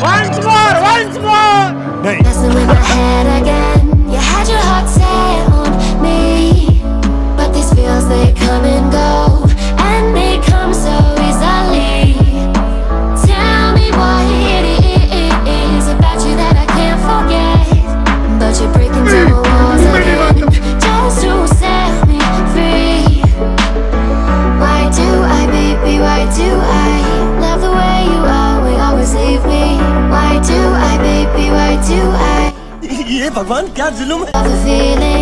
Once more, once more. भगवान क्या जुलूम है।